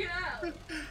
Get!